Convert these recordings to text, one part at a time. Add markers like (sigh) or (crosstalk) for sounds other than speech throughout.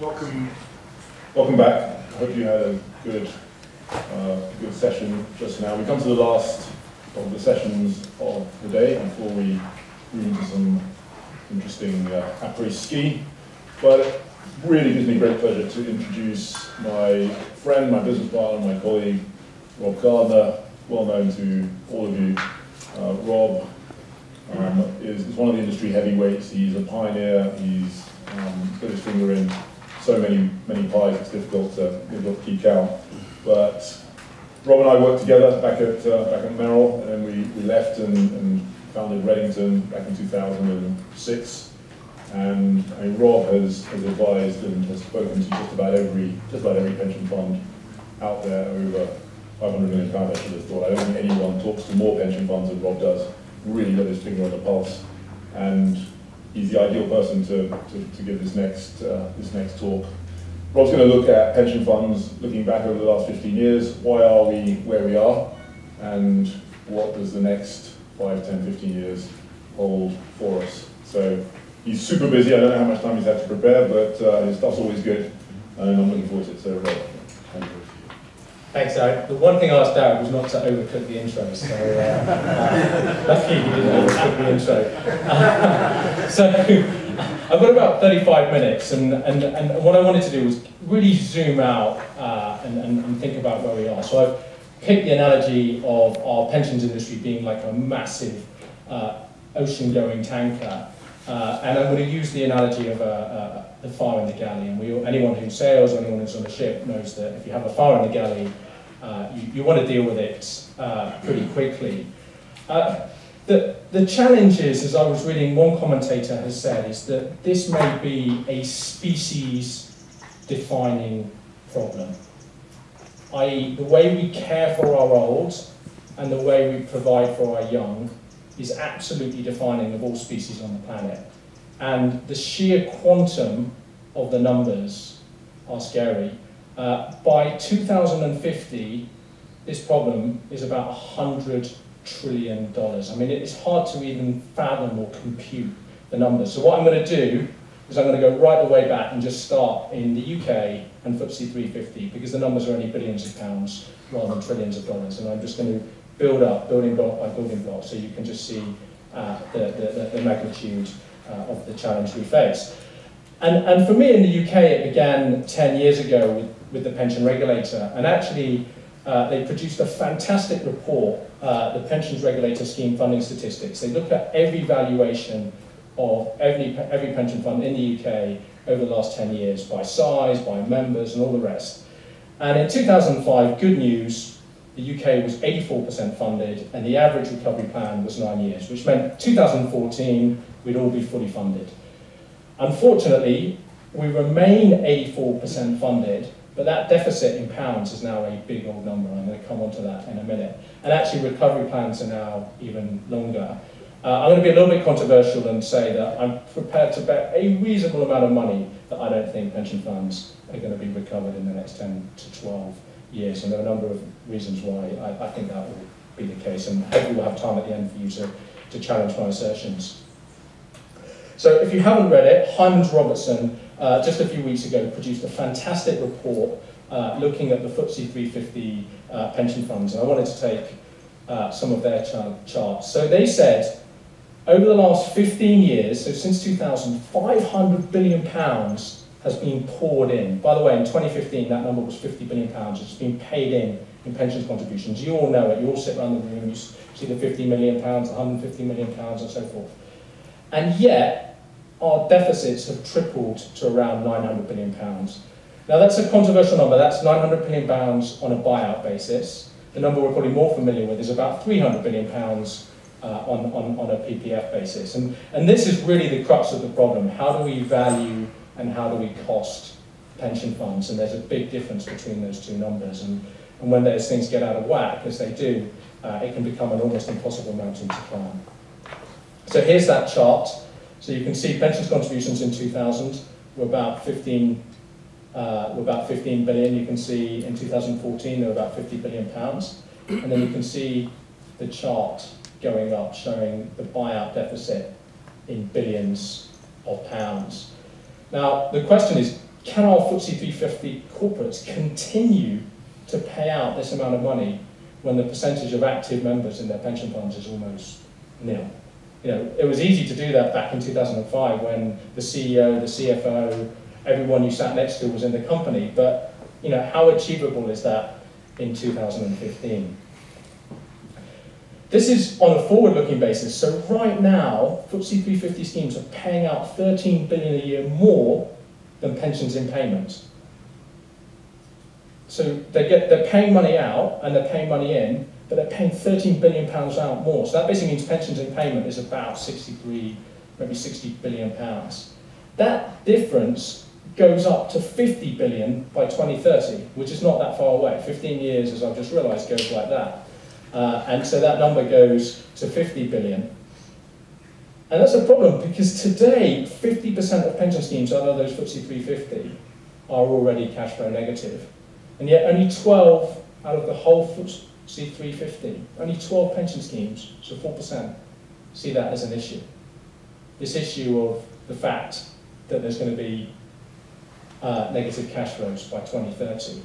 Welcome, welcome back. I hope you had a good, uh, good session just now. We come to the last of the sessions of the day before we move into some interesting uh, après-ski. But it really gives me great pleasure to introduce my friend, my business partner, my colleague, Rob Gardner, well known to all of you. Uh, Rob um, is, is, one of the industry heavyweights. He's a pioneer. He's um, put his finger in so many many pies. It's difficult to, difficult to keep count. But Rob and I worked together back at uh, back at Merrill, and then we, we left and, and founded Redington back in 2006. And I mean, Rob has, has advised and has spoken to just about every just about every pension fund out there over 500 million pounds. I should have thought. I don't think anyone talks to more pension funds than Rob does. Really got his finger on the pulse, and he's the ideal person to, to, to give this next uh, this next talk. Rob's going to look at pension funds, looking back over the last 15 years. Why are we where we are, and what does the next 5, 10, 15 years hold for us? So he's super busy. I don't know how much time he's had to prepare, but uh, his stuff's always good, and I'm looking forward to it. So, Rob. Thanks, Eric. The one thing I asked Darren was not to overcook the intro, so uh, (laughs) lucky he didn't overcook the intro. Uh, (laughs) so I've got about 35 minutes, and, and, and what I wanted to do was really zoom out uh, and, and, and, think about where we are. So I've picked the analogy of our pensions industry being like a massive uh, ocean-going tanker, uh, and I'm going to use the analogy of a, a, the fire in the galley. And we, anyone who sails anyone who's on a ship knows that if you have a fire in the galley, uh, you, you, want to deal with it uh, pretty quickly. Uh, the, the challenge is, as I was reading, one commentator has said, is that this may be a species-defining problem. I.e., the way we care for our old and the way we provide for our young is absolutely defining of all species on the planet. And the sheer quantum of the numbers are scary. Uh, by 2050, this problem is about 100 trillion dollars. I mean, it's hard to even fathom or compute the numbers. So what I'm going to do is I'm going to go right the way back and just start in the UK and FTSE 350 because the numbers are only billions of pounds rather than trillions of dollars. And I'm just going to build up, building block by building block, so you can just see uh, the, the, the, magnitude uh, of the challenge we face. And, and for me in the UK, it began 10 years ago with, with the pension regulator. And actually, uh, they produced a fantastic report, uh, the Pensions Regulator Scheme Funding Statistics. They look at every valuation of every, every pension fund in the UK over the last 10 years by size, by members, and all the rest. And in 2005, good news, the UK was 84% funded, and the average recovery plan was nine years, which meant 2014, we'd all be fully funded. Unfortunately, we remain 84% funded, but that deficit in pounds is now a big old number. I'm going to come on to that in a minute. And actually, recovery plans are now even longer. Uh, I'm going to be a little bit controversial and say that I'm prepared to bet a reasonable amount of money that I don't think pension funds are going to be recovered in the next 10 to 12 years. And there are a number of reasons why I, I think that will be the case. And hopefully we'll have time at the end for you to, to challenge my assertions. So if you haven't read it, Hymans Robertson, uh, just a few weeks ago, produced a fantastic report uh, looking at the FTSE 350 uh, pension funds. And I wanted to take uh, some of their charts. So they said, over the last 15 years, so since 2000, 500 billion pounds has been poured in. By the way, in 2015, that number was 50 billion pounds. It's been paid in in pensions contributions. You all know it. You all sit around the room. You see the 50 million pounds, 150 million pounds, and so forth. And yet, our deficits have tripled to around 900 billion pounds. Now, that's a controversial number. That's 900 billion pounds on a buyout basis. The number we're probably more familiar with is about 300 billion pounds uh, on, on, on a PPF basis. And, and this is really the crux of the problem. How do we value and how do we cost pension funds? And there's a big difference between those two numbers. And, and when those things get out of whack, as they do, uh, it can become an almost impossible mountain to climb. So here's that chart. So you can see pensions contributions in 2000 were about 15, uh, were about 15 billion. You can see in 2014 they were about 50 billion pounds. And then you can see the chart going up showing the buyout deficit in billions of pounds. Now, the question is, can our FTSE 350 corporates continue to pay out this amount of money when the percentage of active members in their pension funds is almost nil? You know, it was easy to do that back in 2005 when the CEO, the CFO, everyone you sat next to was in the company, but you know, how achievable is that in 2015? This is on a forward-looking basis. So right now, FTSE 350 schemes are paying out 13 billion a year more than pensions in payment. So they get, they're paying money out and they're paying money in, but they're paying 13 billion pounds out more. So that basically means pensions in payment is about 63, maybe 60 billion pounds. That difference goes up to 50 billion by 2030, which is not that far away. 15 years, as I've just realised, goes like that. Uh, and so that number goes to 50 billion. And that's a problem because today, 50% of pension schemes of those FTSE 350 are already cash flow negative. And yet only 12 out of the whole FTSE 350, only 12 pension schemes, so 4%, see that as an issue. This issue of the fact that there's going to be uh, negative cash flows by 2030.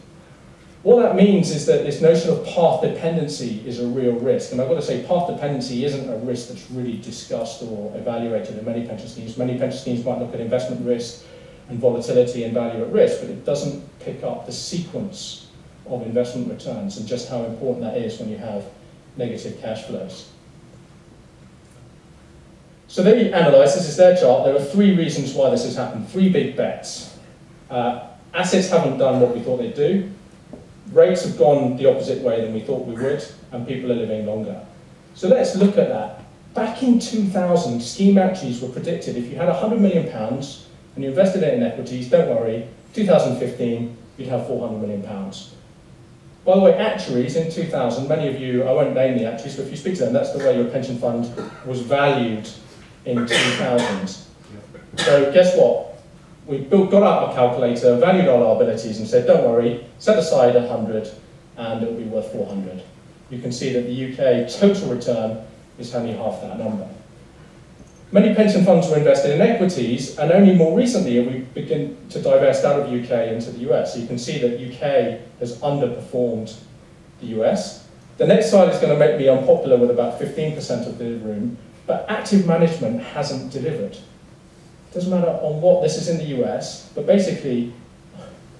What that means is that this notion of path dependency is a real risk. And I've got to say, path dependency isn't a risk that's really discussed or evaluated in many pension schemes. Many pension schemes might look at investment risk and volatility and value at risk, but it doesn't pick up the sequence of investment returns and just how important that is when you have negative cash flows. So they analysed, this is their chart, there are three reasons why this has happened, three big bets. Uh, assets haven't done what we thought they'd do, rates have gone the opposite way than we thought we would, and people are living longer. So let's look at that. Back in 2000, scheme actuaries were predicted if you had 100 million pounds and you invested it in equities, don't worry, 2015, you'd have 400 million pounds. By the way, actuaries in 2000, many of you, I won't name the actuaries, but if you speak to them, that's the way your pension fund was valued in 2000. So guess what? We built, got out our calculator, valued our liabilities and said, don't worry, set aside 100 and it'll be worth 400. You can see that the UK total return is only half that number. Many pension funds were invested in equities, and only more recently we begin to divest out of UK into the US. So you can see that UK has underperformed the US. The next slide is going to make me unpopular with about 15% of the room, but active management hasn't delivered doesn't matter on what this is in the US, but basically,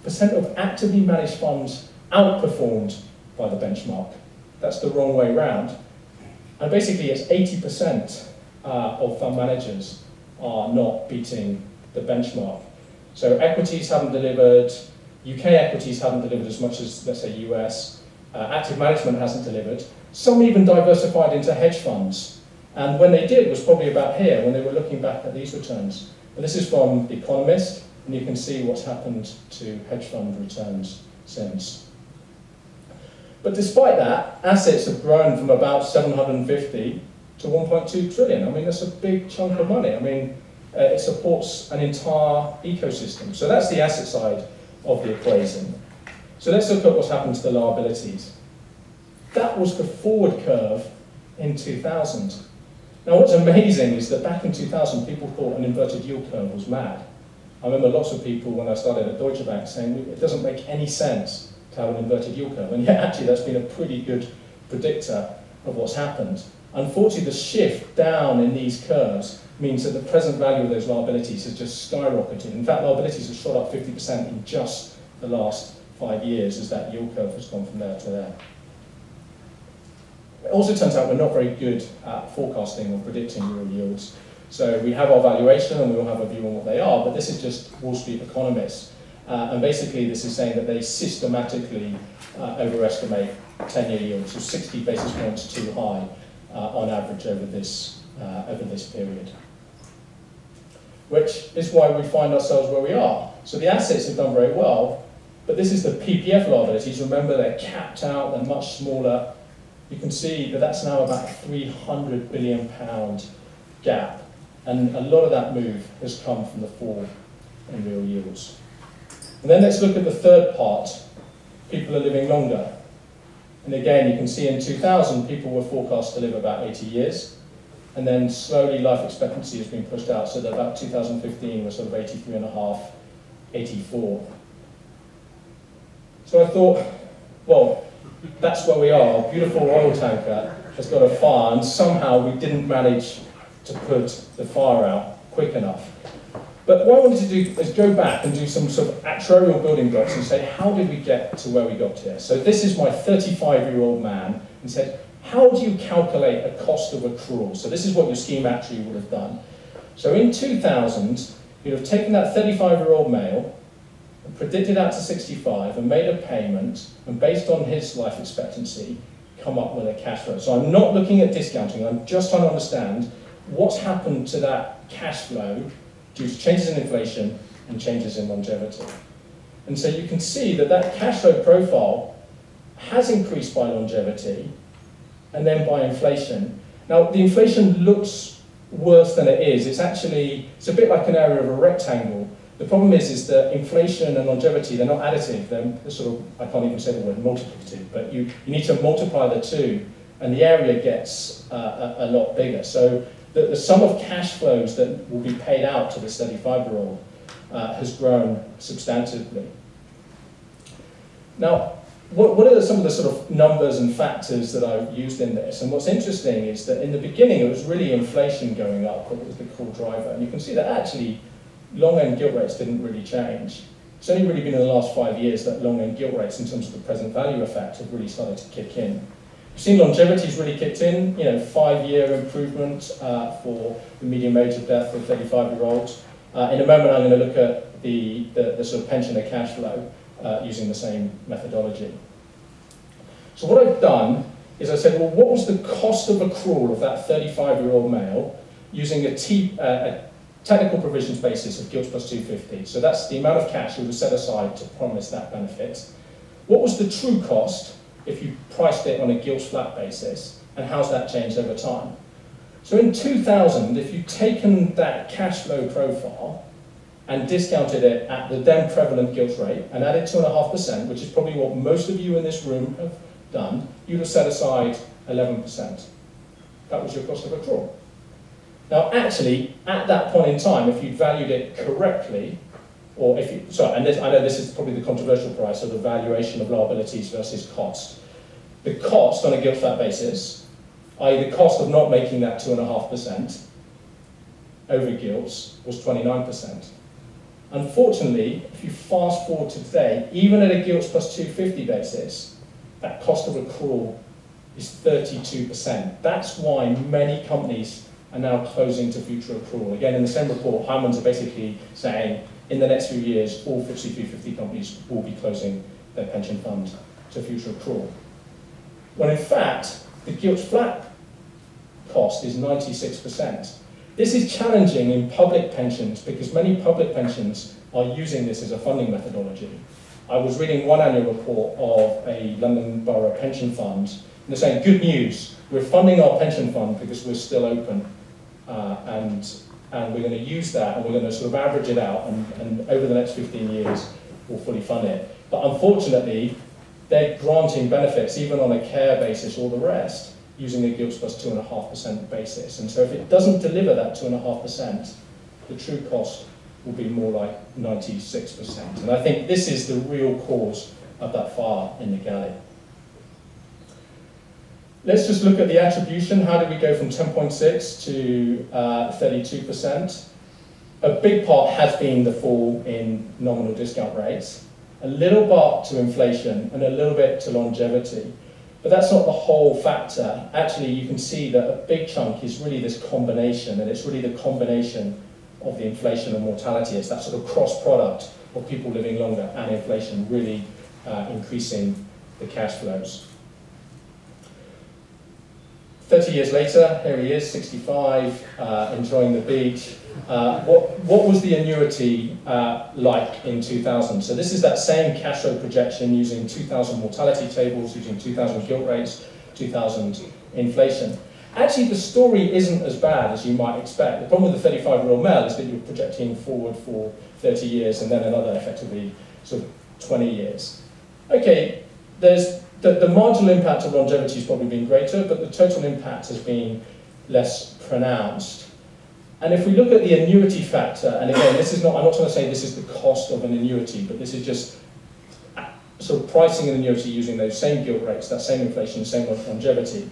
percent of actively managed funds outperformed by the benchmark. That's the wrong way round. And basically, it's 80% uh, of fund managers are not beating the benchmark. So equities haven't delivered, UK equities haven't delivered as much as, let's say, US. Uh, active management hasn't delivered. Some even diversified into hedge funds. And when they did was probably about here, when they were looking back at these returns. And this is from The Economist, and you can see what's happened to hedge fund returns since. But despite that, assets have grown from about 750 to 1.2 trillion. I mean, that's a big chunk of money. I mean, uh, it supports an entire ecosystem. So that's the asset side of the equation. So let's look at what's happened to the liabilities. That was the forward curve in 2000. Now what's amazing is that back in 2000 people thought an inverted yield curve was mad. I remember lots of people when I started at Deutsche Bank saying it doesn't make any sense to have an inverted yield curve and yet actually that's been a pretty good predictor of what's happened. Unfortunately the shift down in these curves means that the present value of those liabilities has just skyrocketed. In fact liabilities have shot up 50% in just the last five years as that yield curve has gone from there to there. It also turns out we're not very good at forecasting or predicting real yields. So we have our valuation and we all have a view on what they are, but this is just Wall Street economists. Uh, and basically this is saying that they systematically uh, overestimate 10-year yields, so 60 basis points too high uh, on average over this, uh, over this period. Which is why we find ourselves where we are. So the assets have done very well, but this is the PPF liabilities. Remember, they're capped out, they're much smaller, you can see that that's now about a 300 billion pound gap. And a lot of that move has come from the fall in real yields. And then let's look at the third part. People are living longer. And again, you can see in 2000, people were forecast to live about 80 years. And then slowly life expectancy has been pushed out, so that about 2015 was sort of 83 and a half. 84. So I thought, well, that's where we are. Beautiful oil tanker has got a fire, and somehow we didn't manage to put the fire out quick enough. But what I wanted to do is go back and do some sort of actuarial building blocks and say, how did we get to where we got here? So this is my 35-year-old man, and said, how do you calculate a cost of accrual? So this is what your scheme actuary would have done. So in 2000, you'd have taken that 35-year-old male, predicted out to 65, and made a payment, and based on his life expectancy, come up with a cash flow. So I'm not looking at discounting, I'm just trying to understand what's happened to that cash flow due to changes in inflation and changes in longevity. And so you can see that that cash flow profile has increased by longevity and then by inflation. Now, the inflation looks worse than it is. It's actually, it's a bit like an area of a rectangle. The problem is, is that inflation and longevity, they're not additive. They're, sort of, I can't even say the word multiplicative, but you, you need to multiply the two, and the area gets uh, a, a lot bigger. So the, the sum of cash flows that will be paid out to this 35-year-old uh, has grown substantively. Now, what, what are some of the sort of numbers and factors that I've used in this? And what's interesting is that in the beginning it was really inflation going up that was the core driver. And you can see that actually long-end gilt rates didn't really change. It's only really been in the last five years that long-end gilt rates in terms of the present value effect have really started to kick in. We've seen longevity's really kicked in, you know, five-year improvement uh, for the median age of death for 35-year-olds. Uh, in a moment I'm going to look at the, the, the sort of pensioner cash flow uh, using the same methodology. So what I've done is I said, well, what was the cost of accrual of that 35-year-old male using a, T, uh, a technical provisions basis of gilts plus 250. So that's the amount of cash we would set aside to promise that benefit. What was the true cost if you priced it on a gilts flat basis, and how's that changed over time? So in 2000, if you'd taken that cash flow profile and discounted it at the then prevalent gilt rate and added 2.5%, which is probably what most of you in this room have done, you'd have set aside 11%. That was your cost of accrual. Now, actually, at that point in time, if you'd valued it correctly, or if you, sorry, and this, I know this is probably the controversial price of the valuation of liabilities versus cost. The cost on a gilt flat basis, i.e. the cost of not making that 2.5% over gilts was 29%. Unfortunately, if you fast forward to today, even at a gilts plus 250 basis, that cost of accrual is 32%. That's why many companies are now closing to future accrual. Again, in the same report, Hymans are basically saying in the next few years, all FTSE 350 companies will be closing their pension funds to future accrual. When in fact, the gilt flat cost is 96%. This is challenging in public pensions because many public pensions are using this as a funding methodology. I was reading one annual report of a London Borough pension fund, and they're saying, good news, we're funding our pension fund because we're still open, uh, and, and we're going to use that, and we're going to sort of average it out, and, and over the next 15 years, we'll fully fund it. But unfortunately, they're granting benefits, even on a care basis, or the rest, using a gilts plus 2.5% basis. And so if it doesn't deliver that 2.5%, the true cost will be more like 96%. And I think this is the real cause of that fire in the galley. Let's just look at the attribution. How did we go from 10.6 to uh, 32%? A big part has been the fall in nominal discount rates, a little part to inflation, and a little bit to longevity. But that's not the whole factor. Actually, you can see that a big chunk is really this combination, and it's really the combination of the inflation and mortality. It's that sort of cross product of people living longer and inflation really uh, increasing the cash flows. 30 years later, here he is, 65, uh, enjoying the beach. Uh, what, what was the annuity uh, like in 2000? So this is that same cash flow projection using 2000 mortality tables, using 2000 gilt rates, 2000 inflation. Actually, the story isn't as bad as you might expect. The problem with the 35-year-old male is that you're projecting forward for 30 years and then another effectively sort of 20 years. Okay, there's the, the marginal impact of longevity has probably been greater, but the total impact has been less pronounced. And if we look at the annuity factor, and again, this is not, I'm not trying to say this is the cost of an annuity, but this is just sort of pricing an annuity using those same gilt rates, that same inflation, same longevity.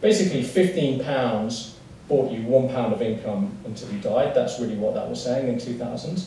Basically, 15 pounds bought you one pound of income until you died. That's really what that was saying in 2000.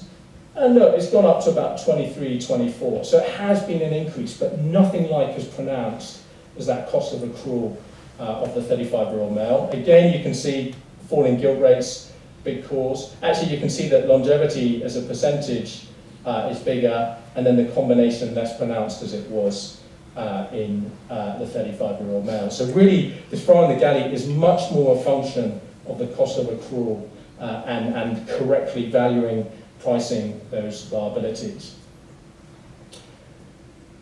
And look, it's gone up to about 23, 24. So it has been an increase, but nothing like as pronounced as that cost of accrual uh, of the 35-year-old male. Again, you can see falling gilt rates, big cause. Actually, you can see that longevity as a percentage uh, is bigger, and then the combination less pronounced as it was uh, in uh, the 35-year-old male. So really, this fry in the galley is much more a function of the cost of accrual uh, and, and correctly valuing, pricing those liabilities.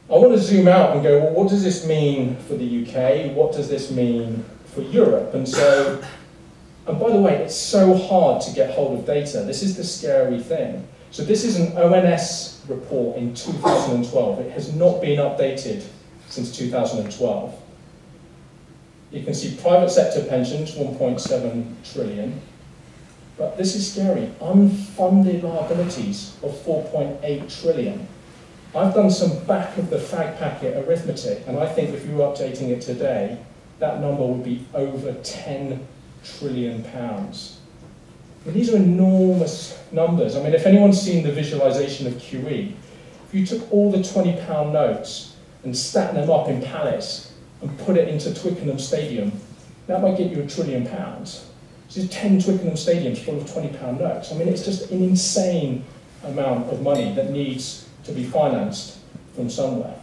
I want to zoom out and go, well, what does this mean for the UK? What does this mean for Europe? And so, and by the way, it's so hard to get hold of data. This is the scary thing. So this is an ONS report in 2012. It has not been updated since 2012. You can see private sector pensions, 1.7 trillion. But this is scary. Unfunded liabilities of 4.8 trillion. I've done some back of the fag packet arithmetic, and I think if you were updating it today, that number would be over 10 trillion pounds. These are enormous numbers. I mean, if anyone's seen the visualization of QE, if you took all the 20 pound notes and stacked them up in Palace and put it into Twickenham Stadium, that might get you a trillion pounds. So is 10 Twickenham Stadiums full of 20 pound notes. I mean, it's just an insane amount of money that needs to be financed from somewhere.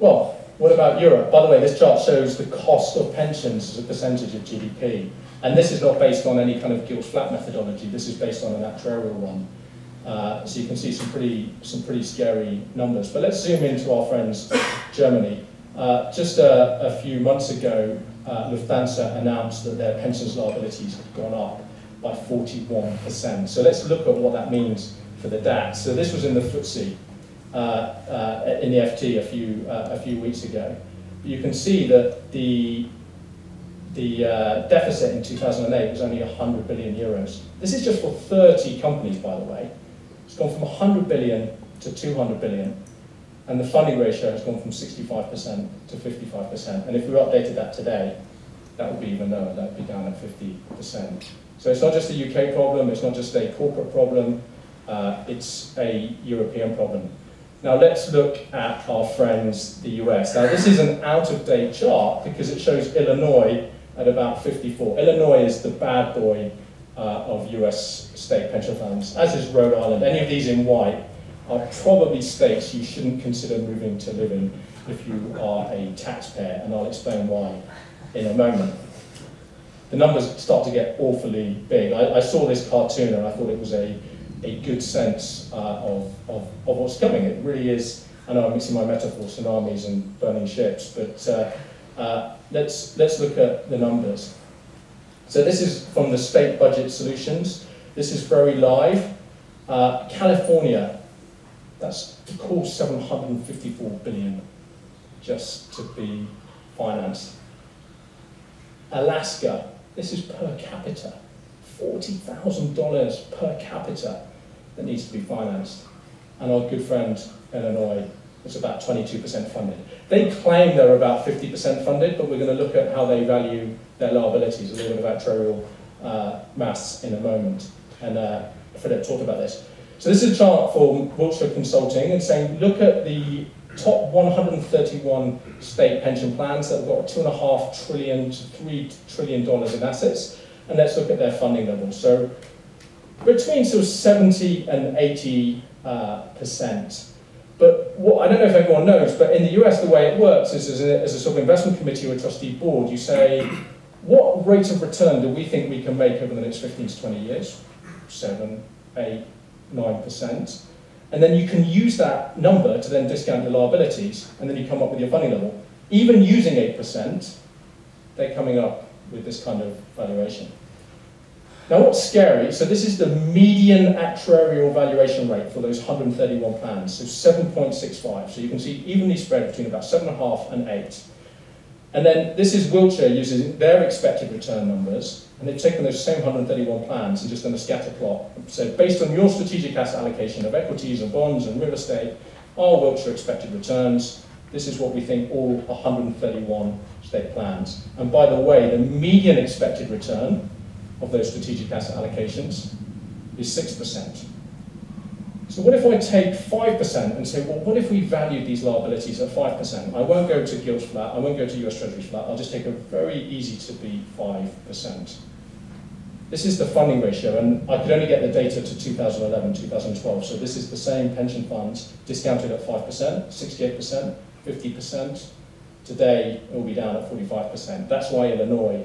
Well, what about Europe? By the way, this chart shows the cost of pensions as a percentage of GDP. And this is not based on any kind of gilt flat methodology. This is based on an actuarial one. Uh, so you can see some pretty, some pretty scary numbers. But let's zoom into our friends Germany. Uh, just a, a, few months ago, uh, Lufthansa announced that their pensions liabilities had gone up by 41%. So let's look at what that means for the DAX. So this was in the FTSE, uh, uh, in the FT a few, uh, a few weeks ago. You can see that the, the deficit in 2008 was only 100 billion euros. This is just for 30 companies, by the way. It's gone from 100 billion to 200 billion, and the funding ratio has gone from 65% to 55%. And if we updated that today, that would be even lower, that would be down at 50%. So it's not just a UK problem, it's not just a corporate problem, uh, it's a European problem. Now let's look at our friends, the US. Now this is an out-of-date chart because it shows Illinois at about 54. Illinois is the bad boy uh, of US state pension funds, as is Rhode Island. Any of these in white are probably states you shouldn't consider moving to live in if you are a taxpayer, and I'll explain why in a moment. The numbers start to get awfully big. I, I saw this cartoon and I thought it was a, a good sense uh, of, of, of what's coming. It really is, I know I'm mixing my metaphors, tsunamis and burning ships, but uh, uh, let's, let's look at the numbers. So this is from the State Budget Solutions. This is very live. Uh, California, that's the cost 754 billion just to be financed. Alaska, this is per capita, $40,000 per capita that needs to be financed. And our good friend Illinois is about 22% funded. They claim they're about 50% funded, but we're going to look at how they value their liabilities, a little bit of actuarial uh, maths in a moment. And uh, Philip talked about this. So this is a chart for Wilshire Consulting and saying, look at the top 131 state pension plans that have got two and a half trillion to three trillion dollars in assets, and let's look at their funding levels. So between sort of 70 and 80 uh, percent but what, I don't know if everyone knows, but in the US, the way it works is as a, as a sort of investment committee or a trustee board, you say, what rate of return do we think we can make over the next 15 to 20 years? 7, 8, 9%. And then you can use that number to then discount your liabilities, and then you come up with your funding level. Even using 8%, they're coming up with this kind of valuation. Now what's scary, so this is the median actuarial valuation rate for those 131 plans, so 7.65. So you can see evenly spread between about 7.5 and 8. And then this is Wilshire using their expected return numbers. And they've taken those same 131 plans and just done a scatter plot. So based on your strategic asset allocation of equities and bonds and real estate, our Wilshire expected returns, this is what we think all 131 state plans. And by the way, the median expected return of those strategic asset allocations is 6%. So what if I take 5% and say, well, what if we valued these liabilities at 5%? I won't go to Gilts flat, I won't go to US Treasury flat, I'll just take a very easy to be 5%. This is the funding ratio, and I could only get the data to 2011, 2012, so this is the same pension funds discounted at 5%, 68%, 50%. Today, it will be down at 45%. That's why Illinois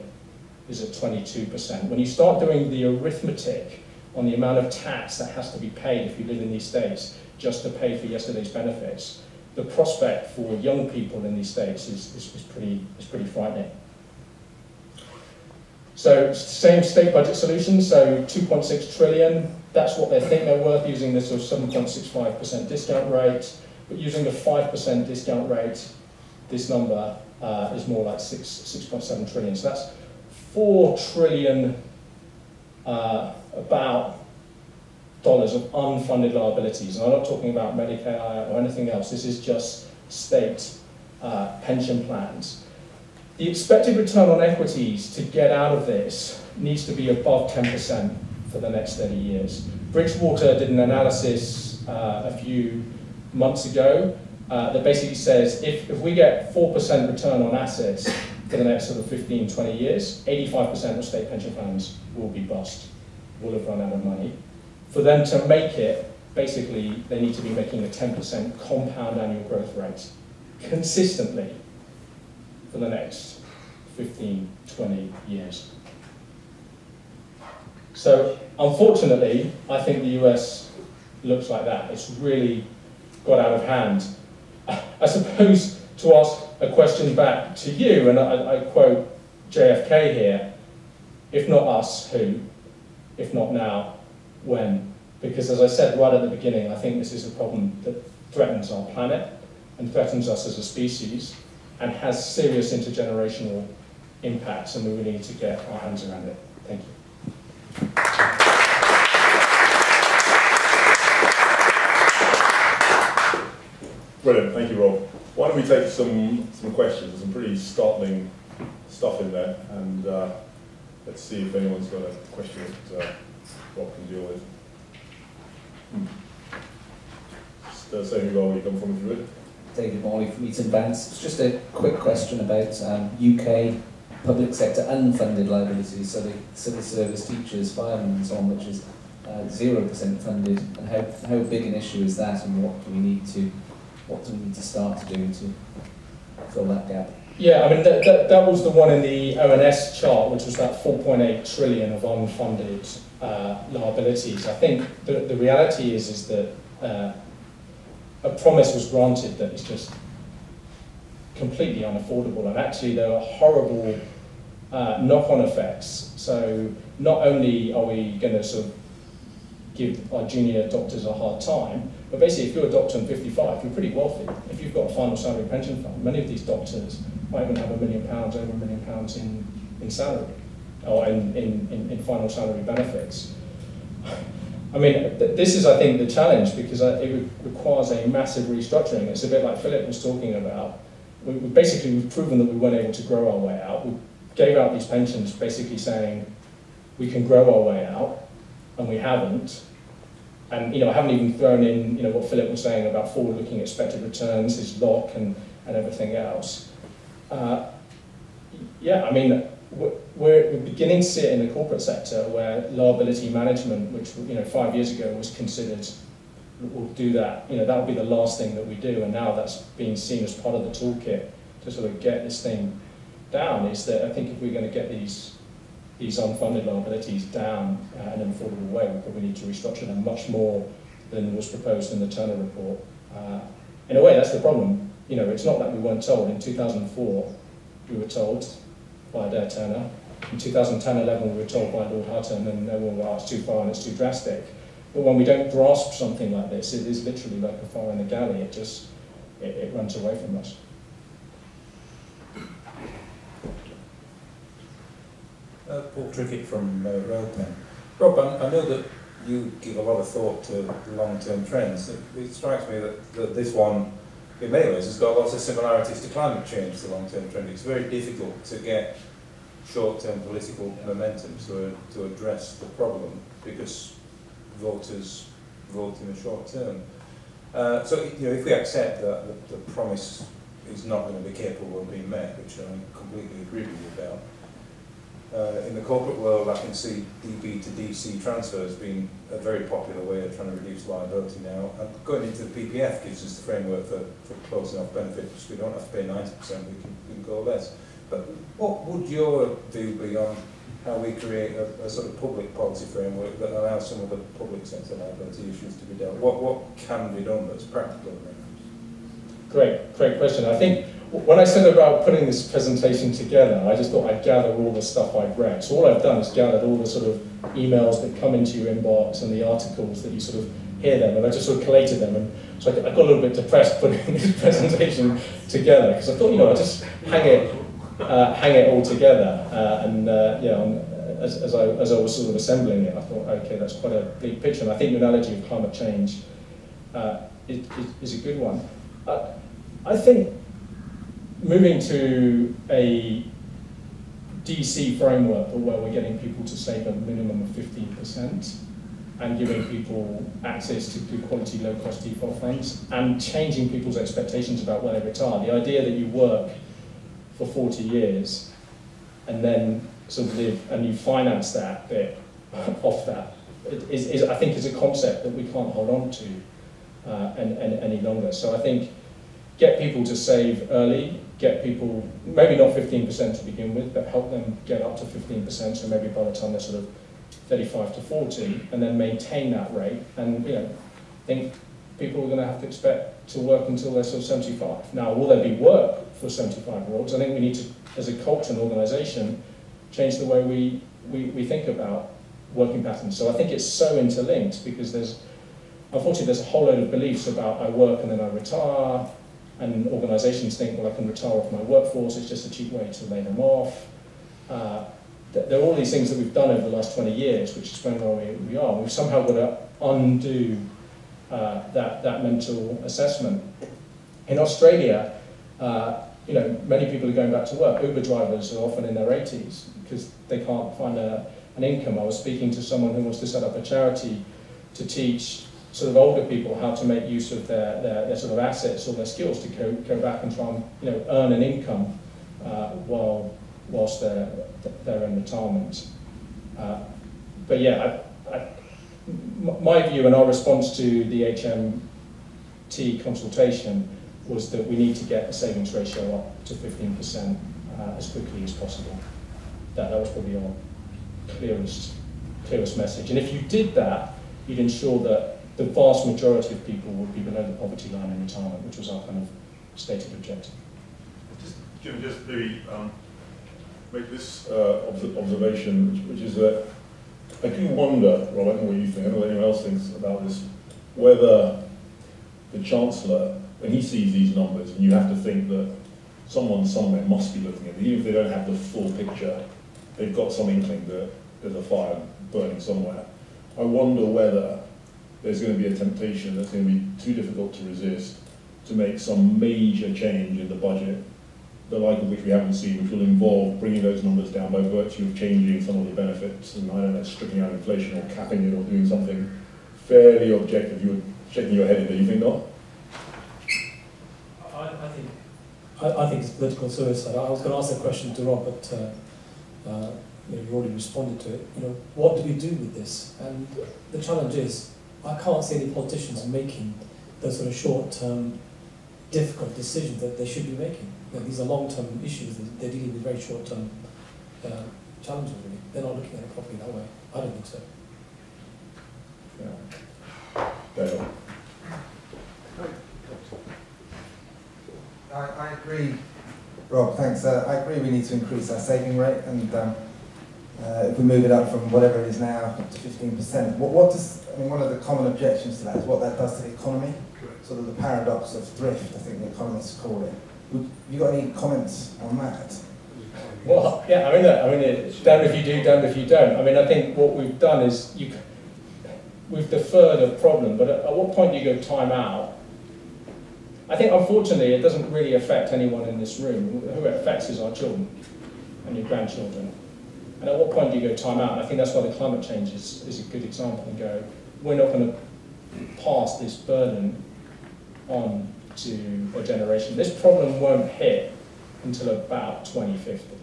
is at 22%. When you start doing the arithmetic on the amount of tax that has to be paid if you live in these states just to pay for yesterday's benefits, the prospect for young people in these states is, is, is, pretty, is pretty frightening. So same state budget solution, so 2.6 trillion, that's what they think they're worth using this sort of 7.65% discount rate, but using the 5% discount rate, this number uh, is more like 6, 6.7 trillion. So that's 4 trillion uh, about dollars of unfunded liabilities. And I'm not talking about Medicare or anything else. This is just state uh, pension plans. The expected return on equities to get out of this needs to be above 10% for the next 30 years. Bridgewater did an analysis uh, a few months ago uh, that basically says if, if we get 4% return on assets for the next sort of 15, 20 years, 85% of state pension funds will be bust will have run out of money. For them to make it, basically, they need to be making a 10% compound annual growth rate consistently for the next 15, 20 years. So, unfortunately, I think the US looks like that. It's really got out of hand. (laughs) I suppose to ask a question back to you, and I, I quote JFK here, if not us, who? If not now, when? Because as I said right at the beginning, I think this is a problem that threatens our planet and threatens us as a species and has serious intergenerational impacts and we really need to get our hands around it. Thank you. Brilliant, thank you Rob. Why don't we take some, some questions, some pretty startling stuff in there and uh, Let's see if anyone's got a question that uh, Rob can deal with. Hmm. Just uh, where you come from, if you would. David Morley from Eaton Vance. It's just a quick question about um, UK public sector unfunded liabilities, so the civil service teachers, firemen and so on, which is 0% uh, funded, and how, how big an issue is that and what do we need to, what do we need to start to do to fill that gap? Yeah, I mean, that, that, that was the one in the ONS chart, which was that 4.8 trillion of unfunded uh, liabilities. I think the, the reality is, is that uh, a promise was granted that is just completely unaffordable. And actually, there are horrible uh, knock-on effects. So not only are we going to sort of give our junior doctors a hard time, but basically, if you're a doctor and 55, you're pretty wealthy. If you've got a final salary pension fund, many of these doctors might even have a million pounds, over a million pounds in, in salary, or in, in, in, in final salary benefits. I mean, th this is, I think, the challenge because uh, it requires a massive restructuring. It's a bit like Philip was talking about. We, we basically, we've proven that we weren't able to grow our way out. We gave out these pensions basically saying we can grow our way out, and we haven't. And you know, I haven't even thrown in you know what Philip was saying about forward-looking expected returns, his lock, and, and everything else. Uh, yeah, I mean, we're, we're beginning to see it in the corporate sector where liability management, which you know five years ago was considered, will do that. You know, that would be the last thing that we do, and now that's being seen as part of the toolkit to sort of get this thing down. Is that I think if we're going to get these these unfunded liabilities down uh, in an affordable way, we probably need to restructure them much more than was proposed in the Turner report. Uh, in a way, that's the problem. You know, it's not that we weren't told. In 2004, we were told by Adair Turner. In 2010-11, we were told by Lord Hutton, and everyone well, it's too far and it's too drastic. But when we don't grasp something like this, it is literally like a fire in the galley. It just, it, it runs away from us. Uh, Paul Trickett from uh, Railpen. Rob, I, I know that you give a lot of thought to long-term trends. It, it strikes me that, that this one, in many ways, has got lots of similarities to climate change, the long-term trend. It's very difficult to get short-term political momentum to, to address the problem because voters vote in the short term. Uh, so, you know, if we accept that the, the promise is not going to be capable of being met, which I completely agree with you about, uh, in the corporate world, I can see DB to DC transfers being a very popular way of trying to reduce liability now. And going into the PPF gives us the framework for, for closing off benefits. We don't have to pay 90%, we can, we can go less. But what would your view be on how we create a, a sort of public policy framework that allows some of the public sector liability issues to be dealt with? What, what can be done that's practical? Great, great question. I think when I said about putting this presentation together, I just thought I'd gather all the stuff I've read. So all I've done is gathered all the sort of emails that come into your inbox and the articles that you sort of hear them, and I just sort of collated them. And so I, I got a little bit depressed (laughs) putting this presentation together because I thought, you know, I'll just hang it, uh, hang it all together. Uh, and uh, yeah, as, as, I, as I was sort of assembling it, I thought, okay, that's quite a big picture. And I think the analogy of climate change uh, is, is, is a good one. Uh, I think moving to a DC framework where we're getting people to save a minimum of 15% and giving people access to good quality low cost default funds and changing people's expectations about where they retire. The idea that you work for 40 years and then sort of live and you finance that bit off that is, is, I think is a concept that we can't hold on to uh, and, and, any longer. So I think get people to save early, get people, maybe not 15% to begin with, but help them get up to 15%, so maybe by the time they're sort of 35 to 40, and then maintain that rate. And, you know, I think people are going to have to expect to work until they're sort of 75. Now, will there be work for 75-year-olds? I think we need to, as a culture and organisation, change the way we, we, we think about working patterns. So I think it's so interlinked because there's, unfortunately, there's a whole load of beliefs about I work and then I retire, and organisations think, well, I can retire off my workforce, it's just a cheap way to lay them off. Uh, there are all these things that we've done over the last 20 years, which explain where we, are. We've somehow got to undo uh, that, that mental assessment. In Australia, uh, you know, many people are going back to work. Uber drivers are often in their 80s because they can't find a, an income. I was speaking to someone who wants to set up a charity to teach sort of older people how to make use of their, their, their sort of assets or their skills to go, go back and try and you know, earn an income uh, while, whilst they're, they're in retirement. Uh, but yeah, I, I, my view and our response to the HMT consultation was that we need to get the savings ratio up to 15% uh, as quickly as possible. That, that was probably our clearest, clearest message. And if you did that, you'd ensure that the vast majority of people would be below the poverty line in retirement, which was our kind of stated objective. Just, Jim, just maybe um, make this uh, observation, which, which, is that I do wonder, Rob, I don't know what you think, I don't know what anyone else thinks about this, whether the Chancellor, when he sees these numbers, and you have to think that someone somewhere must be looking at it, even if they don't have the full picture, they've got some inkling that there's a fire burning somewhere. I wonder whether there's going to be a temptation that's going to be too difficult to resist to make some major change in the budget, the like of which we haven't seen, which will involve bringing those numbers down by virtue of changing some of the benefits and, I don't know, stripping out inflation or capping it or doing something fairly objective. You're shaking your head in there, you think not? I, I think I, I, think it's political suicide. I was going to ask that question to Rob, but uh, uh, you, know, you already responded to it. You know, what do we do with this? And the challenge is I can't see any politicians making those sort of short-term, difficult decisions that they should be making. You know, these are long-term issues. They're dealing with very short-term uh, challenges. Really, they're not looking at it properly that way. I don't think so. Yeah. I, I agree, Rob. Thanks. Uh, I agree. We need to increase our saving rate, and um, uh, if we move it up from whatever it is now to 15%. What, what does I mean, one of the common objections to that is what that does to the economy. Correct. Sort of the paradox of thrift, I think the economists call it. Would, have you got any comments on that? Well, yeah, I mean, I mean, it's damned if you do, damned if you don't. I mean, I think what we've done is you, c- we've deferred a problem, but at, at what point do you go time out? I think unfortunately it doesn't really affect anyone in this room. Who it affects is our children and your grandchildren. And at what point do you go time out? And I think that's why the climate change is, is a good example and go, we're not going to pass this burden on to a generation. This problem won't hit until about 2050.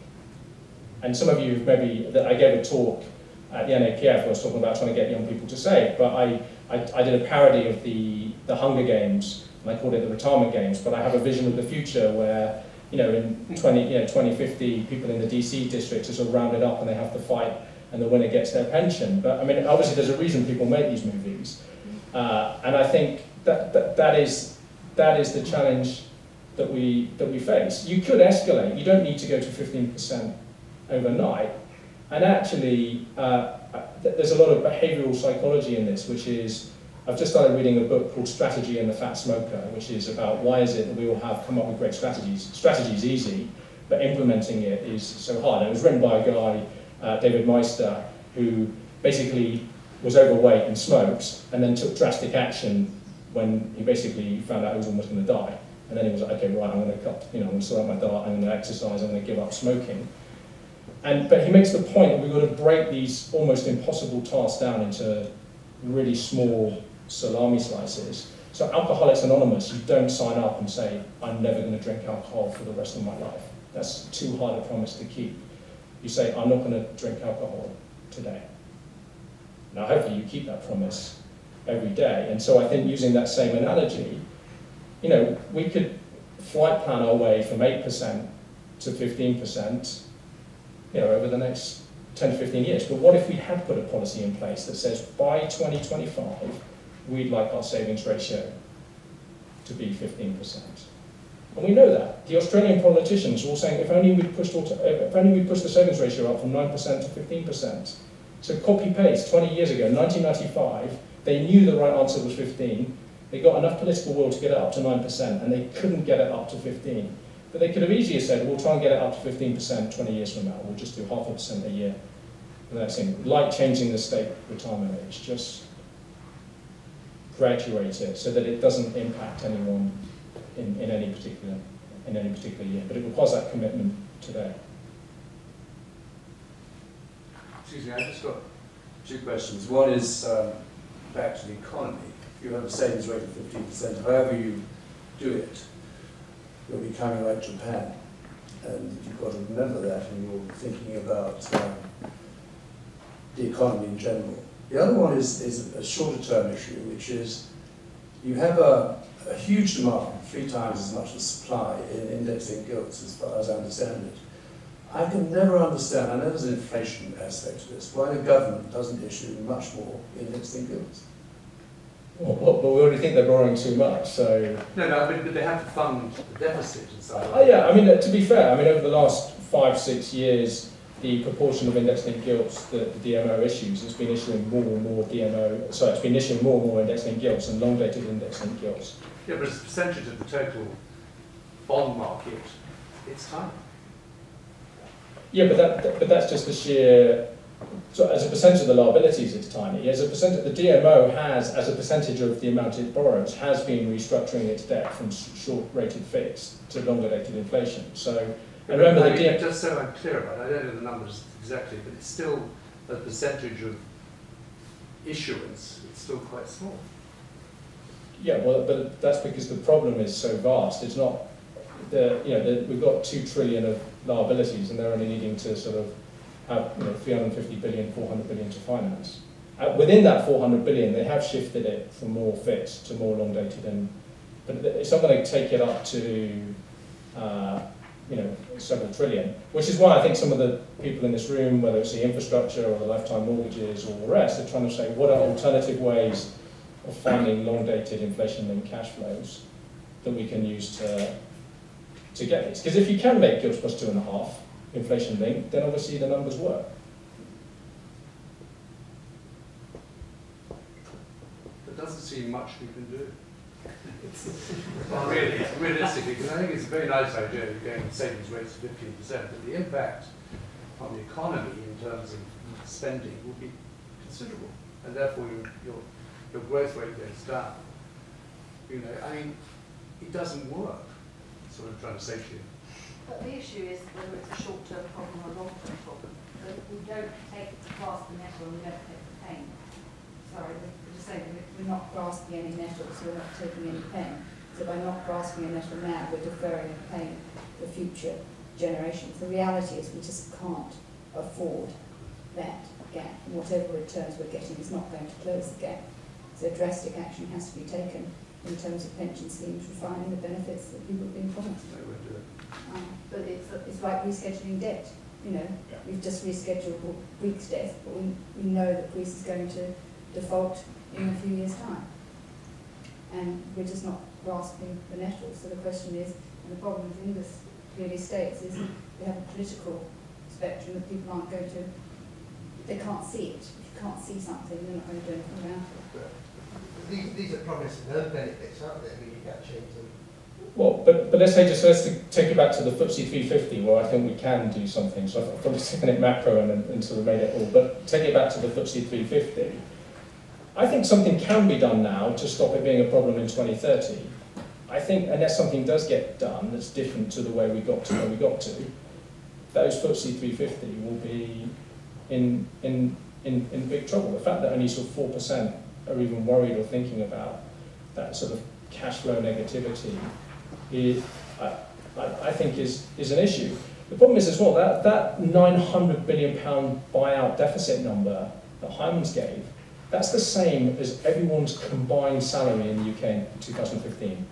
And some of you maybe, that I gave a talk at the NAPF, I was talking about trying to get young people to save, but I, I, I did a parody of the, the Hunger Games, and I called it the Retirement Games, but I have a vision of the future where, you know, in 20, you know, 2050, people in the DC district are sort of rounded up and they have to fight, and the winner gets their pension. But I mean, obviously there's a reason people make these movies. Uh, and I think that, that, that, is, that is the challenge that we, that we face. You could escalate, you don't need to go to 15% overnight. And actually, uh, there's a lot of behavioral psychology in this, which is, I've just started reading a book called Strategy and the Fat Smoker, which is about why is it that we all have come up with great strategies. Strategy is easy, but implementing it is so hard. And it was written by a guy, uh, David Maister, who basically was overweight and smoked, and then took drastic action when he basically found out he was almost going to die. And then he was like, okay, right, I'm going to cut, you know, I'm going to sort out my diet, I'm going to exercise, I'm going to give up smoking. And, but he makes the point that we've got to break these almost impossible tasks down into really small salami slices. So Alcoholics Anonymous, you don't sign up and say, I'm never going to drink alcohol for the rest of my life. That's too hard a promise to keep. You say, I'm not going to drink alcohol today. Now, hopefully you keep that promise every day. And so I think using that same analogy, you know, we could flight plan our way from 8% to 15%, you know, over the next 10 to 15 years. But what if we had put a policy in place that says by 2025, we'd like our savings ratio to be 15%? And we know that. The Australian politicians were all saying if only we pushed, auto, if only we pushed the savings ratio up from 9% to 15%. So copy paste 20 years ago, 1995, they knew the right answer was 15. They got enough political will to get it up to 9%, and they couldn't get it up to 15. But they could have easily said, we'll try and get it up to 15% 20 years from now. We'll just do half a percent a year. And that's it. Like changing the state retirement age, just graduate it so that it doesn't impact anyone in, in any particular in any particular year. But it requires that commitment today. Excuse me, I just got two questions. One is um, back to the economy. If you have a savings rate of 15%, however you do it, you're becoming like Japan. And you've got to remember that when you're thinking about um, the economy in general. The other one is, is a shorter term issue, which is you have a, a huge demand, three times as much as supply in index-linked gilts, as far as I understand it. I can never understand, I know there's an inflation aspect to this, why the government doesn't issue much more index-linked gilts. Well, but we already think they're borrowing too much, so No, no, but, but they have to fund the deficit and so Oh, yeah, I mean, to be fair, I mean, over the last five, six years, the proportion of index-linked gilts that the DMO issues, it's been issuing more and more DMO, sorry, it's been issuing more and more index-linked gilts and long-dated index-linked gilts. Yeah, but as a percentage of the total bond market, it's tiny. Yeah, but that, but that's just the sheer, so as a percentage of the liabilities, it's tiny. As a percent, the DMO has, as a percentage of the amount it borrows, has been restructuring its debt from short-dated fixed to longer-dated inflation. So, and remember the I mean, Just so I'm clear about it, I don't know the numbers exactly, but it's still a percentage of issuance, it's still quite small. Yeah, well, but that's because the problem is so vast. It's not the you know the, we've got two trillion of liabilities, and they're only needing to sort of have you know 350 billion, 400 billion to finance. Uh, within that 400 billion, they have shifted it from more fixed to more long dated, and but it's not going to take it up to uh, you know several trillion. Which is why I think some of the people in this room, whether it's the infrastructure or the lifetime mortgages or the rest, are trying to say what are alternative ways of finding long-dated inflation-linked cash flows that we can use to, to get this. Because if you can make gilts plus two and a half inflation-linked, then obviously the numbers work. There doesn't seem much we can do. Well, really, realistically, because I think it's a very nice idea of going savings rates fifteen percent, but the impact on the economy in terms of spending will be considerable, and therefore your, your, your growth rate goes down. You know, I mean, it doesn't work, that's what I'm trying to say to you. But the issue is whether it's a short-term problem or a long-term problem. That we don't take the grasp the nettle and we don't take the pain. Sorry, we're just saying that we're not grasping any nettle, so we're not taking any pain. So by not grasping a nettle now, we're deferring the pain for future generations. The reality is we just can't afford that gap. And whatever returns we're getting is not going to close the gap. So drastic action has to be taken in terms of pension schemes, refining the benefits that people have been promised. They won't do it. Um, But it's, it's like rescheduling debt, you know, Yeah. we've just rescheduled Greek's death, but we, we know that Greece is going to default in a few years' time. And we're just not grasping the nettle, so the question is, and the problem with this clearly states is we have a political spectrum that people aren't going to, they can't see it. If you can't see something, they're not going to do anything about it. These, these are promised and earned benefits, aren't they? I mean, you can't change them. Well, but, but let's say just, let's take it back to the FTSE 350 where I think we can do something. So I've probably taken it macro and, and sort of made it all. But take it back to the FTSE 350. I think something can be done now to stop it being a problem in 2030. I think unless something does get done that's different to the way we got to where we got to, those FTSE 350 will be in, in, in, in big trouble. The fact that only sort of 4% are even worried or thinking about that sort of cash flow negativity is, I, I I think is, is an issue. The problem is as well, that, that 900 billion pound buyout deficit number that Hymans gave, that's the same as everyone's combined salary in the UK in 2015.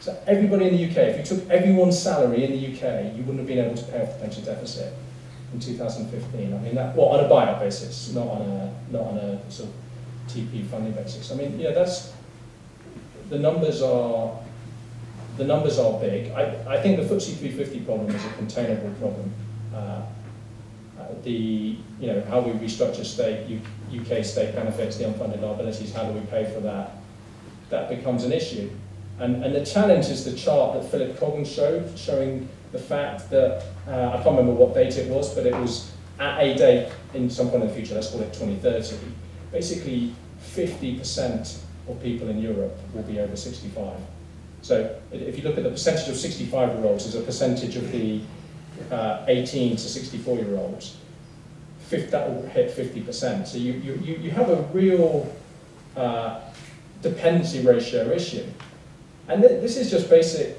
So everybody in the UK, if you took everyone's salary in the UK, you wouldn't have been able to pay off the pension deficit in 2015. I mean, that, well, on a buyout basis, not on a, not on a sort of TP funding basis. I mean, yeah, that's, the numbers are, the numbers are big. I, I think the FTSE 350 problem is a containable problem. Uh, uh, the, you know, how we restructure state, U, UK state benefits, the unfunded liabilities, how do we pay for that? That becomes an issue. And, and the challenge is the chart that Philip Coggan showed, showing the fact that, uh, I can't remember what date it was, but it was at a date in some point in the future, let's call it 2030, basically 50% of people in Europe will be over 65. So if you look at the percentage of 65-year-olds as a percentage of the uh, 18 to 64-year-olds, that will hit 50%. So you, you, you have a real uh, dependency ratio issue. And th this is just basic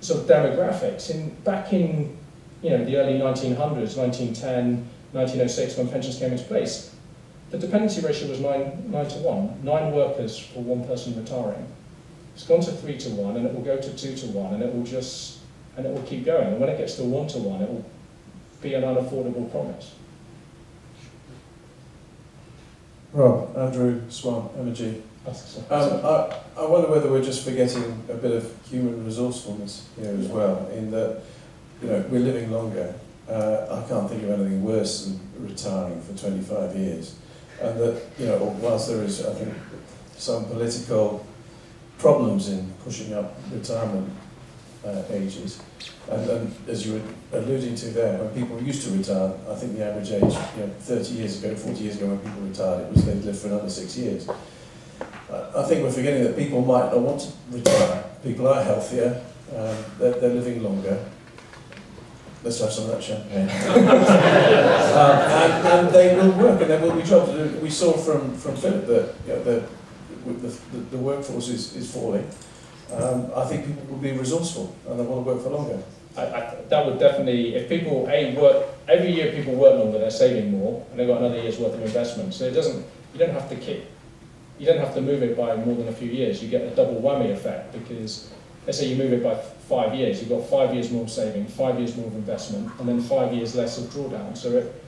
sort of demographics. In, back in you know, the early 1900s, 1910, 1906, when pensions came into place, the dependency ratio was 9, nine to 1, nine workers for one person retiring. It's gone to 3 to 1, and it will go to 2 to 1, and it will just, and it will keep going. And when it gets to 1 to 1, it will be an unaffordable promise. Rob, Andrew, Swan, Energy. Um, I, I wonder whether we're just forgetting a bit of human resourcefulness here as well, in that, you know, we're living longer. Uh, I can't think of anything worse than retiring for 25 years. And that, you know, whilst there is, I think, some political problems in pushing up retirement uh, ages, and, and as you were alluding to there, when people used to retire, I think the average age, you know, 30 years ago, 40 years ago when people retired, it was they'd live for another six years. I think we're forgetting that people might not want to retire. People are healthier, um, they're, they're living longer. Let's have some of that champagne. (laughs) um, and, and they will work and there will be jobs. We saw from, from Philip that you know, the, the, the, the workforce is, is falling. Um, I think people will be resourceful and they want to work for longer. I, I, that would definitely, if people, A, work, every year people work longer, they're saving more, and they've got another year's worth of investment. So it doesn't, you don't have to kick, you don't have to move it by more than a few years. You get a double whammy effect because, let's say you move it by five years, you've got five years more saving, five years more of investment, and then five years less of drawdown. So it,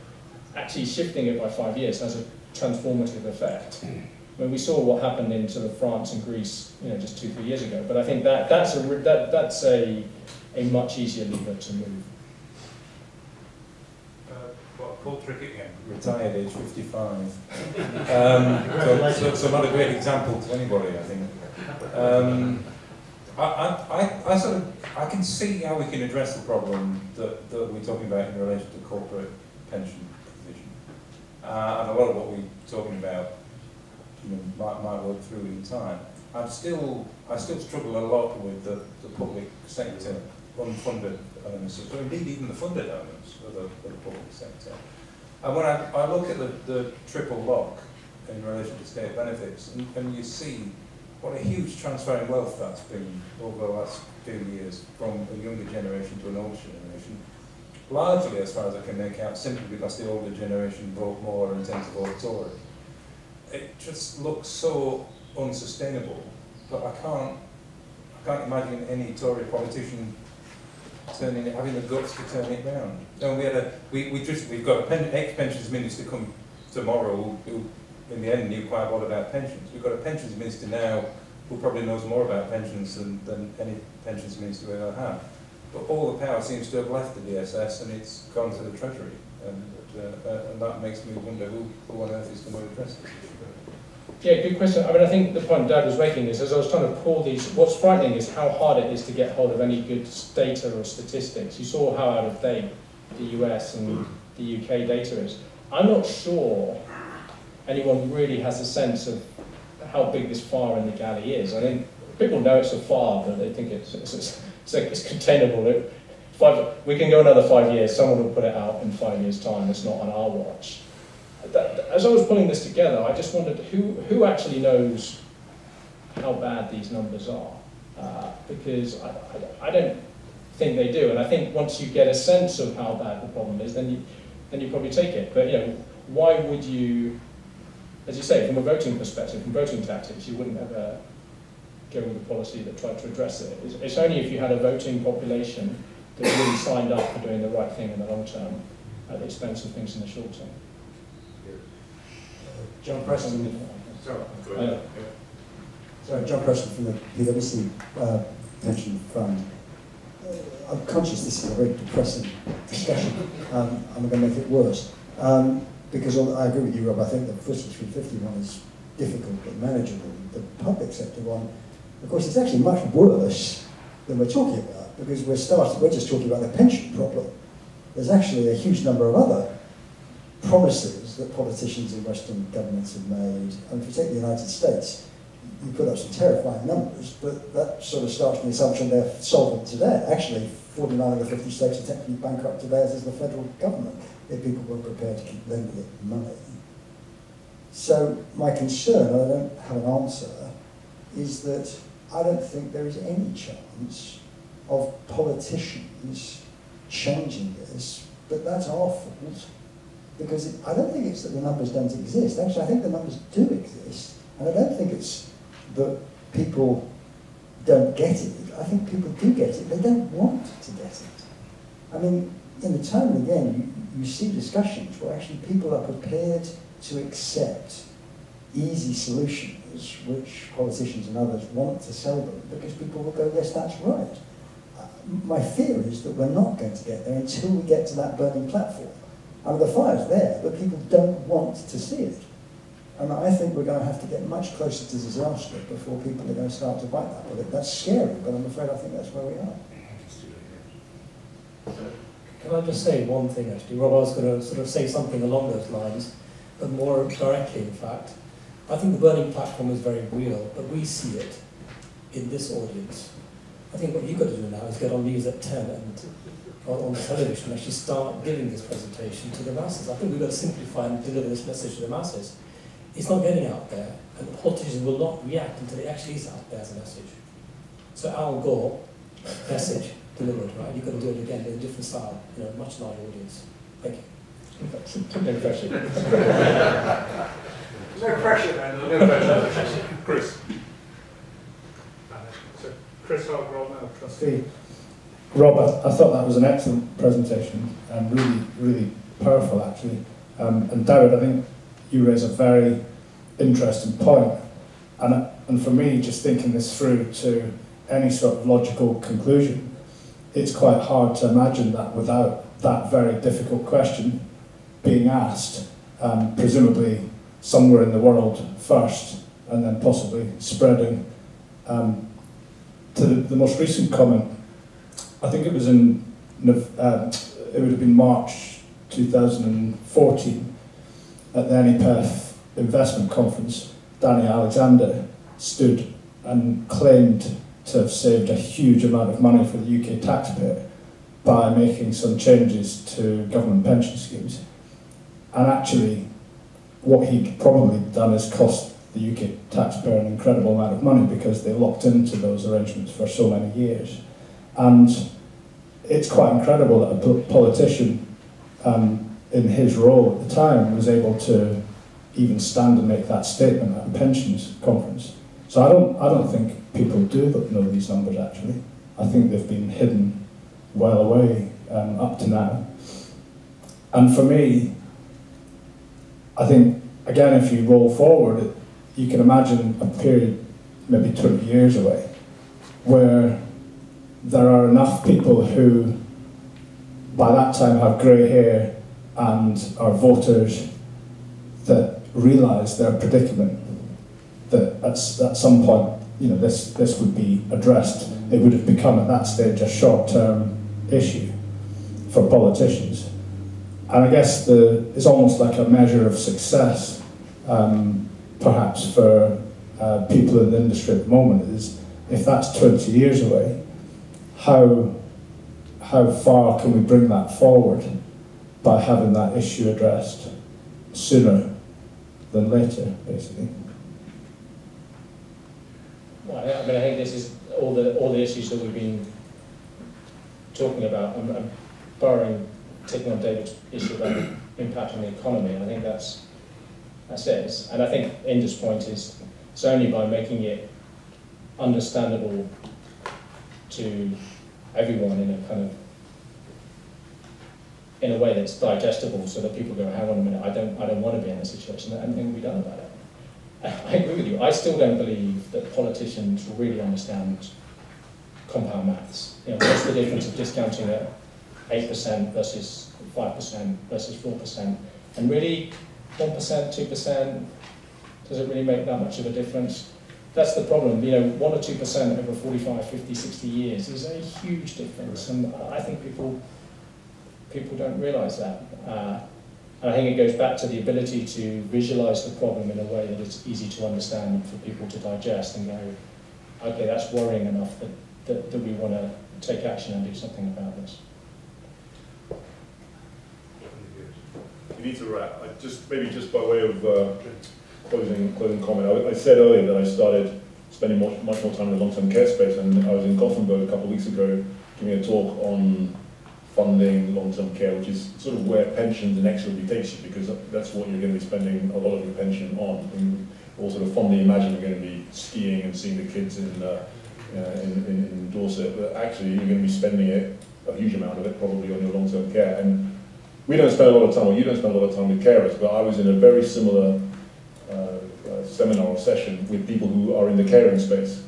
actually shifting it by five years has a transformative effect. When we saw what happened in sort of France and Greece, you know, just two, three years ago. But I think that, that's a, that, that's a, a much easier lever to move. Uh, what, Paul Trickett again, retired age 55. um, so, so, so not a great example to anybody, I think. Um, I, I, I, I sort of, I can see how we can address the problem that, that we're talking about in relation to corporate pension provision. Uh, and a lot of what we're talking about you know, might, might work through in time. I'm still, I still struggle a lot with the, the public sector unfunded elements, but indeed even the funded elements of the, of the public sector. And when I, I look at the, the triple lock in relation to state benefits, and, and you see what a huge transfer in wealth that's been over the last few years from a younger generation to an older generation, largely as far as I can make out, simply because the older generation brought more and tends to vote Tory. It just looks so unsustainable that I can't, I can't imagine any Tory politician turning it, having the guts to turn it round. And we had a, we, we just, we've got a ex-pensions minister come tomorrow who, in the end knew quite a lot about pensions. We've got a pensions minister now who probably knows more about pensions than, than any pensions minister we ever have. But all the power seems to have left the DSS and it's gone to the Treasury. And, uh, uh, and that makes me wonder who, who on earth is going to address this. Yeah, good question. I mean, I think the point Dad was making is, as I was trying to pull these, what's frightening is how hard it is to get hold of any good data or statistics. You saw how out of date the US and the UK data is. I'm not sure anyone really has a sense of how big this fire in the galley is. I mean, people know it's a fire, but they think it's, it's, it's, it's, it's containable. It, five, we can go another five years, someone will put it out in five years' time, it's not on our watch that, as I was pulling this together, I just wondered who, who actually knows how bad these numbers are. Uh, because I, I, I, don't think they do. And I think once you get a sense of how bad the problem is, then you, then you probably take it. But you know, why would you, as you say, from a voting perspective, from voting tactics, you wouldn't ever go with a policy that tried to address it. It's, it's only if you had a voting population that really signed up for doing the right thing in the long term at the expense of things in the short term. John Preston. Sorry, uh, sorry, John Preston from the PwC uh, Pension Fund. Uh, I'm conscious this is a very depressing discussion. Um, I'm going to make it worse. Um, because I agree with you, Rob, I think the FTSE 350 one is difficult but manageable. The public sector one, of course, it's actually much worse than we're talking about because we're, starting, we're just talking about the pension problem. There's actually a huge number of other promises that politicians in Western governments have made. And if you take the United States, you put up some terrifying numbers, but that sort of starts from the assumption they're solvent today. Actually, 49 of the 50 states are technically bankrupt today, as is the federal government, if people weren't prepared to keep lending it money. So my concern, and I don't have an answer, is that I don't think there is any chance of politicians changing this, but that's our fault because it, I don't think it's that the numbers don't exist. Actually, I think the numbers do exist. And I don't think it's that people don't get it. I think people do get it. They don't want to get it. I mean, in the tone, again, you, you see discussions where actually people are prepared to accept easy solutions which politicians and others want to sell them because people will go, yes, that's right. Uh, my fear is that we're not going to get there until we get to that burning platform. I mean, the fire's there, but people don't want to see it. And I think we're going to have to get much closer to disaster before people are going to start to bite that bullet. That's scary, but I'm afraid I think that's where we are. Can I just say one thing, actually? Rob, I was going to sort of say something along those lines, but more directly, in fact. I think the burning platform is very real, but we see it in this audience. I think what you've got to do now is get on news at 10 and on, on the television and actually start giving this presentation to the masses. I think we've got to simplify and deliver this message to the masses. It's not getting out there, and the politicians will not react until it actually is out there as a message. So Al Gore, message delivered, right? You've got to do it again in a different style, you know, much larger audience. Thank you. No pressure. (laughs) no pressure then. No pressure. Chris. So Chris Hargrove now, trustee. Robert, I thought that was an excellent presentation and really, really powerful actually. Um, and David, I think you raise a very interesting point. And, and for me, just thinking this through to any sort of logical conclusion, it's quite hard to imagine that without that very difficult question being asked, um, presumably somewhere in the world first, and then possibly spreading Um, to the, the most recent comment, I think it was in, um, it would have been March 2014 at the NAPF investment conference, Danny Alexander stood and claimed to have saved a huge amount of money for the UK taxpayer by making some changes to government pension schemes. And actually, what he'd probably done is cost the UK taxpayer an incredible amount of money because they locked into those arrangements for so many years. And it's quite incredible that a politician um, in his role at the time was able to even stand and make that statement at a pensions conference. So I don't, I don't think people do know these numbers actually. I think they've been hidden well away um, up to now. And for me, I think, again, if you roll forward, you can imagine a period, maybe 20 years away, where there are enough people who, by that time, have grey hair and are voters that realise their predicament, that at, at some point, you know, this, this would be addressed. It would have become, at that stage, a short-term issue for politicians. And I guess the, it's almost like a measure of success, um, perhaps for uh, people in the industry at the moment, is if that's 20 years away, how, how far can we bring that forward by having that issue addressed sooner than later, basically? Well, I mean, I think this is all the, all the issues that we've been talking about. I'm, I'm borrowing, taking on David's issue about impact on the economy. and I think that's, that's it. And I think Inda's point is, it's only by making it understandable to everyone in a kind of, in a way that's digestible so that people go, hang on a minute, I don't, I don't want to be in this situation, that anything will be done about it. (laughs) I agree with you. I still don't believe that politicians really understand compound maths. You know, what's the difference of discounting at 8% versus 5% versus 4%? And really, 1%, 2%, does it really make that much of a difference? That's the problem. You know, 1 or 2% over 45, 50, 60 years is a huge difference. And I think people, people don't realise that. Uh, and I think it goes back to the ability to visualize the problem in a way that it's easy to understand for people to digest and go, okay, that's worrying enough that, that, that we want to take action and do something about this. You need to wrap. I just maybe just by way of uh, closing closing comment. I, I said earlier that I started spending much, much more time in the long-term care space, and I was in Gothenburg a couple of weeks ago giving a talk on funding long-term care, which is sort of where pensions inexorably takes you, because that's what you're going to be spending a lot of your pension on. And sort of fondly imagine you're going to be skiing and seeing the kids in, uh, uh, in, in, in Dorset, but actually you're going to be spending it, a huge amount of it probably on your long-term care. And we don't spend a lot of time, or you don't spend a lot of time with carers, but I was in a very similar uh, uh, seminar or session with people who are in the caring space.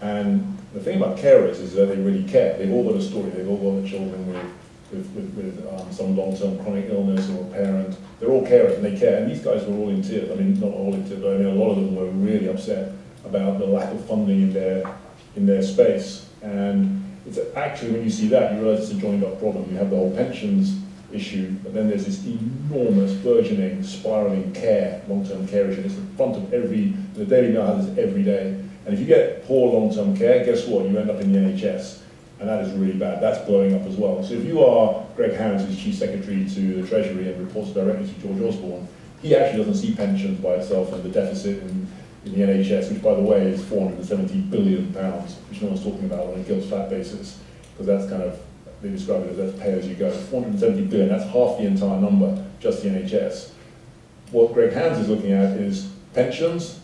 And the thing about carers is that they really care. They've all got a story. They've all got children with, with, with, with um, some long-term chronic illness or a parent. They're all carers and they care. And these guys were all in tears. I mean, not all in tears, but I mean, a lot of them were really upset about the lack of funding in their, in their space. And it's actually, when you see that, you realize it's a joined-up problem. You have the whole pensions issue, but then there's this enormous, burgeoning, spiraling care, long-term care issue. It's in front of every, the Daily Mail has this every day. And if you get poor long-term care, guess what? You end up in the NHS. And that is really bad. That's blowing up as well. So if you are Greg Hands, who's Chief Secretary to the Treasury and reports directly to George Osborne, he actually doesn't see pensions by itself and the deficit in, in the NHS, which by the way is 470 billion pounds, which no one's talking about on a gilt flat basis, because that's kind of, they describe it as that's pay as you go. 470 billion, that's half the entire number, just the NHS. What Greg Hands is looking at is pensions,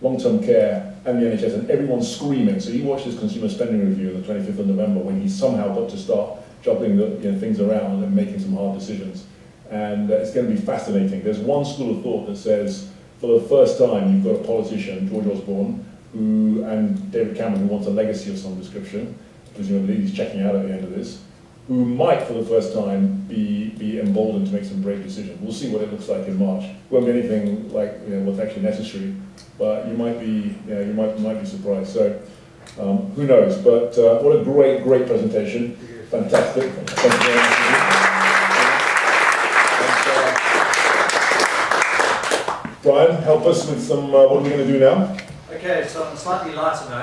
long-term care, and the NHS, and everyone's screaming. So he watched his consumer spending review on the 25th of November when he somehow got to start juggling the, you know, things around and making some hard decisions. And uh, it's going to be fascinating. There's one school of thought that says, for the first time, you've got a politician, George Osborne, who, and David Cameron, who wants a legacy of some description, presumably he's checking out at the end of this, who might, for the first time, be, be emboldened to make some brave decisions. We'll see what it looks like in March. Won't be anything like, you know, what's actually necessary, but you might be, you know, you might, might be surprised. So, um, who knows? But uh, what a great, great presentation. Fantastic. Uh, Brian, help us with some, uh, what are we going to do now? Okay, so on a slightly lighter note,